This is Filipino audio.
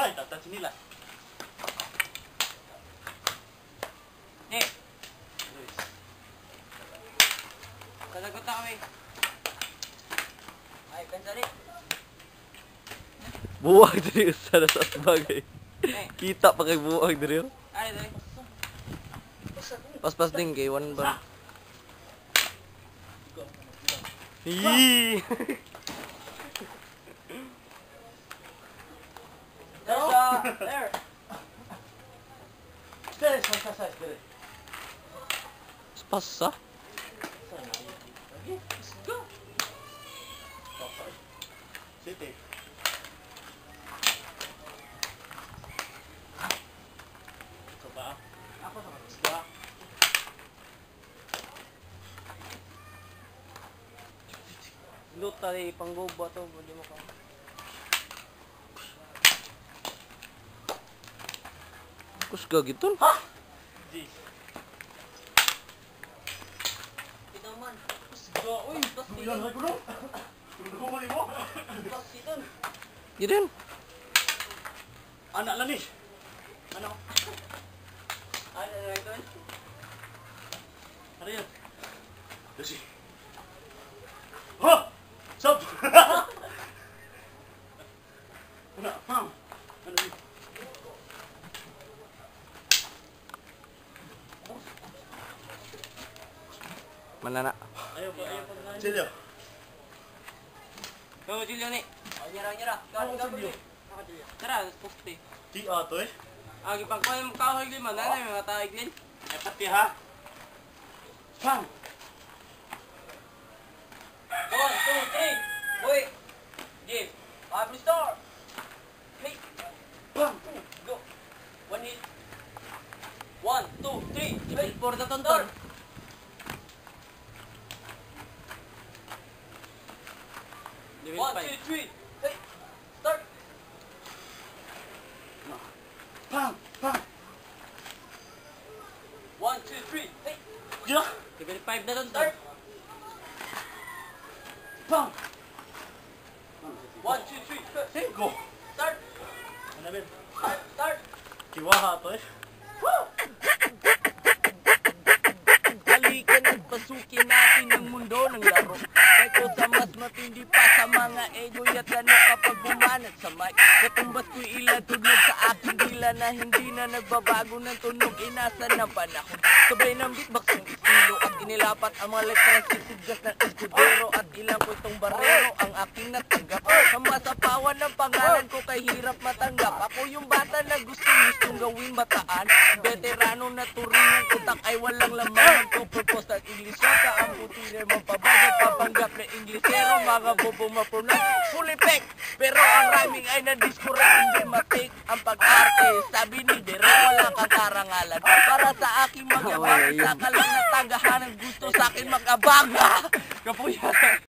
Bata sinila. Eh. Kalagot na kami. Ay, kansali. Buwag diri sa nasa bagay. Eh. Kita pa kay buwag diri. oh. Ay, dali. Paspas din kay one ba. Yee. There. Dere, sa sa sa dere. Paspas sa. Lagi. Let's go. City. Sa ba? Ako sa ba? Luta ni pangguba to, di mo ka. Kus gagiton. G. Ito man. Let's go. Uy, tuloy na ko no. Tuloy mo mo. Pas ito. Giden. Anak lang ni. Ano? Ay, dali ito. Ano yan? Lucy. Ha! Sab! Ano? Ma'am? Ano yun? Manana. Ayaw pa, ayaw pa. Silyo. Go, Julio ni. Nyara, nyara. Kau, Oh, kau, Julio. Julio. Tara, poste. Di ato eh. Agi pag ko yung kahoy lima, nanay mga taig din. Eh, pati ha. Pang! One, two, three. Boy. Give. Five star. Hey. Pang! Go. One hit. One, two, three. Hey. For the tonton. One, two, three. Hey. Start. Pang! Pang! One, two, three. Hey. Gila! Level 5 na tonton. Start. Pang! One, two, three. Cinco! Start. Ano ba? Start. Start. Kiwaha to eh. Halika at pasukin natin ang mundo ng laro Ito sa mas matindi pa mga ego at ano kapag bumanat sa mic? Katumbas ko'y ilatugnog sa aking dila na hindi na nagbabago ng tunog. Inasa ng panahon. Sabay ng beatbox ng estilo at inilapat ang mga letrang sisigas ng eskudero At ilang putong barero ang aking natanggap. Sa masapawan ng pangalan ko kay hirap matanggap. Ako yung bata na gustong gustong gawin bataan. Veterano na utak ay walang laman. Magpupropose at Inglesota Ang putiner mapabagat papanggap na Inglesero Mga bobo mapronounce fully fake Pero ang rhyming ay na-discourage Hindi matake ang pag-arte. Sabi ni Dere wala kang karangalan. Para sa aking mga bata Sa ka lang natagahan ang gusto sa akin mag-abanga Kapuya